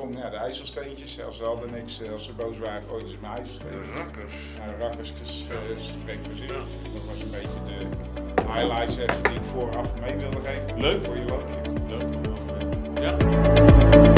Waarom? Ja, de ijzelsteentjes. Als ze hadden niks, eh, als ze boos waren, gooiden ze maar ijs. De rakkers. Nou, rakkers spreekt voor zich. Dat was een beetje de highlights even die ik vooraf mee wilde geven. Leuk. Voor je loopje. Leuk. Ja.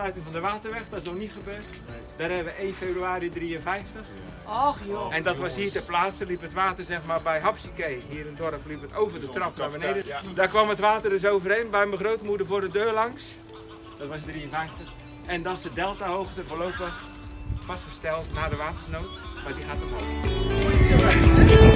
Sluiting van de waterweg, dat is nog niet gebeurd. Daar hebben we 1 februari 53. Ach joh. En dat was hier ter plaatse, liep het water zeg maar bij Hapsikee, hier in het dorp, liep het over de trap naar beneden. Daar kwam het water dus overheen, bij mijn grootmoeder voor de deur langs. Dat was 53. En dat is de deltahoogte voorlopig vastgesteld na de watersnood, maar die gaat omhoog. Ja,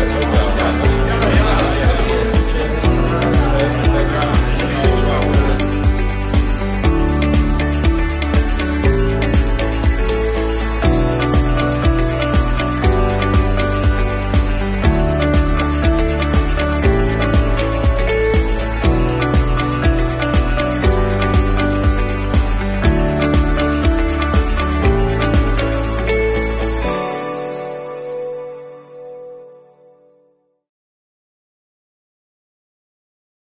That's okay.